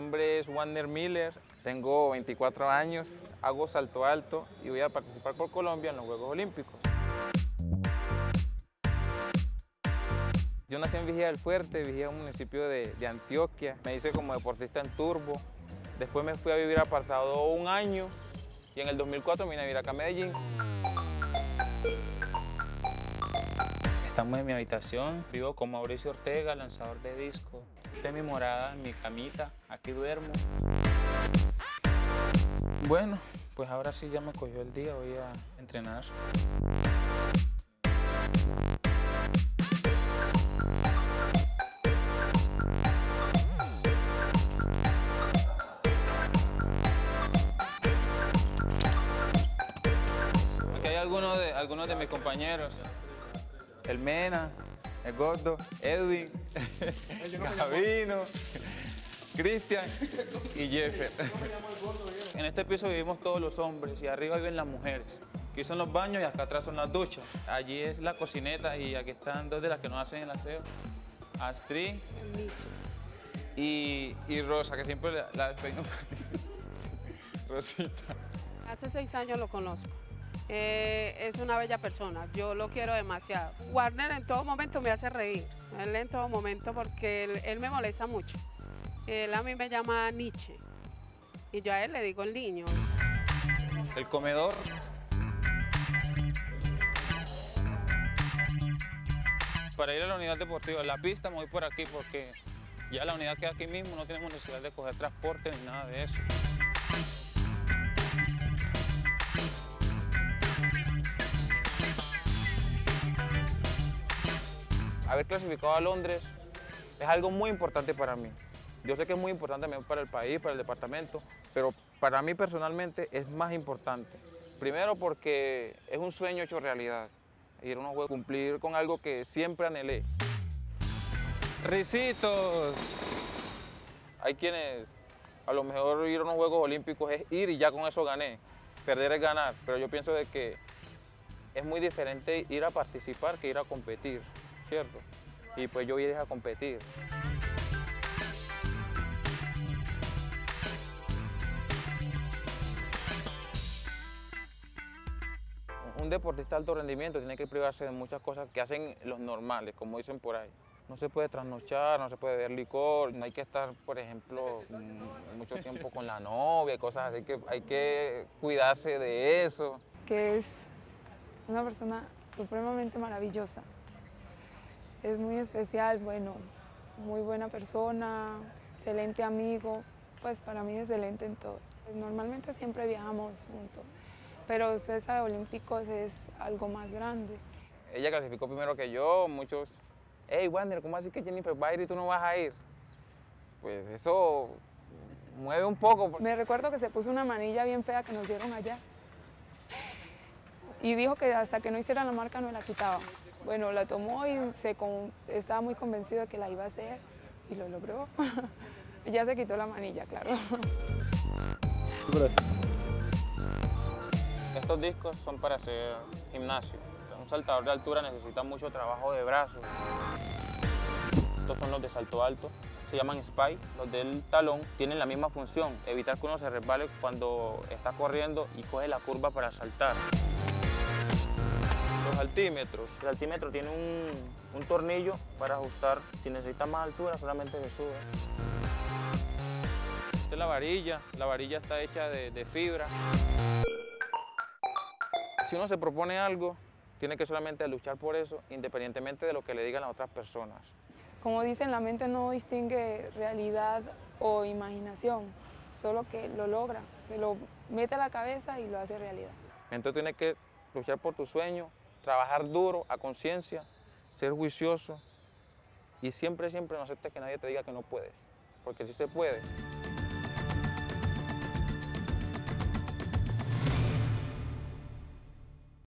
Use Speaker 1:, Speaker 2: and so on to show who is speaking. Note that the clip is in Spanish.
Speaker 1: nombre es Wander Miller, tengo 24 años, hago salto alto y voy a participar por Colombia en los Juegos Olímpicos. Yo nací en Vigía del Fuerte, Vigía es un municipio de, de Antioquia. Me hice como deportista en turbo. Después me fui a vivir apartado un año y en el 2004 me vine a vivir acá a Medellín. Estamos en mi habitación, vivo con Mauricio Ortega, lanzador de disco. Esta es mi morada, mi camita, aquí duermo. Bueno, pues ahora sí ya me cogió el día, voy a entrenar. Aquí hay algunos de, algunos de mis compañeros. El Mena, el Gordo, Edwin, Gavino, Cristian y Jeffer. En este piso vivimos todos los hombres y arriba viven las mujeres. Aquí son los baños y acá atrás son las duchas. Allí es la cocineta y aquí están dos de las que nos hacen el aseo. Astrid y, y Rosa, que siempre la, la despeino. Rosita.
Speaker 2: Hace seis años lo conozco. Eh, es una bella persona, yo lo quiero demasiado. Warner en todo momento me hace reír, él en todo momento porque él, él me molesta mucho. Él a mí me llama Nietzsche y yo a él le digo el niño.
Speaker 1: El comedor. Para ir a la unidad deportiva, la pista me voy por aquí porque ya la unidad queda aquí mismo, no tenemos necesidad de coger transporte ni nada de eso. Haber clasificado a Londres es algo muy importante para mí. Yo sé que es muy importante también para el país, para el departamento, pero para mí personalmente es más importante. Primero porque es un sueño hecho realidad. Ir a unos juegos, cumplir con algo que siempre anhelé. ¡Risitos! Hay quienes a lo mejor ir a unos Juegos Olímpicos es ir y ya con eso gané. Perder es ganar, pero yo pienso de que es muy diferente ir a participar que ir a competir, ¿cierto? Y pues yo iré a competir. Un deportista de alto rendimiento tiene que privarse de muchas cosas que hacen los normales, como dicen por ahí. No se puede trasnochar, no se puede beber licor, no hay que estar, por ejemplo, mm, mucho tiempo con la novia, cosas así, que hay que cuidarse de eso.
Speaker 3: que es una persona supremamente maravillosa. Es muy especial, bueno, muy buena persona, excelente amigo, pues para mí excelente en todo. Pues normalmente siempre viajamos juntos, pero sabe, Olímpicos es algo más grande.
Speaker 1: Ella clasificó primero que yo, muchos, hey Wander, ¿cómo así que Jennifer va a ir y tú no vas a ir? Pues eso mueve un poco.
Speaker 3: Me recuerdo que se puso una manilla bien fea que nos dieron allá y dijo que hasta que no hiciera la marca no la quitaba. Bueno, la tomó y estaba muy convencido de que la iba a hacer y lo logró. ya se quitó la manilla, claro.
Speaker 1: Estos discos son para hacer gimnasio. Un saltador de altura necesita mucho trabajo de brazos. Estos son los de salto alto, se llaman spy. Los del talón tienen la misma función, evitar que uno se resbale cuando está corriendo y coge la curva para saltar. Altímetros. El altímetro tiene un, un tornillo para ajustar. Si necesita más altura, solamente se sube. Esta es la varilla. La varilla está hecha de, de fibra. Si uno se propone algo, tiene que solamente luchar por eso, independientemente de lo que le digan las otras personas.
Speaker 3: Como dicen, la mente no distingue realidad o imaginación, solo que lo logra, se lo mete a la cabeza y lo hace realidad.
Speaker 1: Entonces tienes que luchar por tu sueño, trabajar duro, a conciencia, ser juicioso y siempre, siempre no aceptes que nadie te diga que no puedes, porque sí se puede.